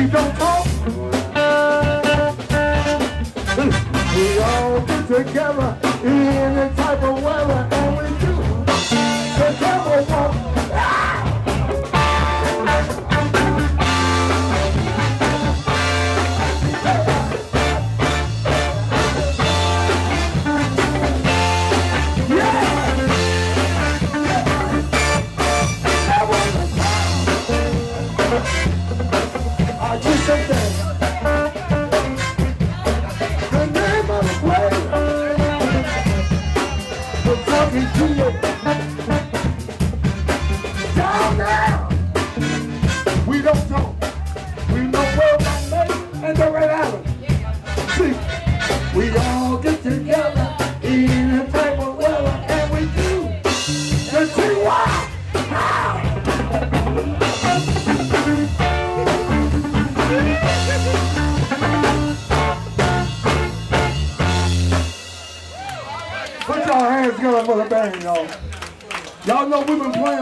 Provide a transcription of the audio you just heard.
we don't talk. We all get together in any type of weather, and we do. Yeah. The name of the way. Put your hands together for the band, y'all. Y'all know we've been playing.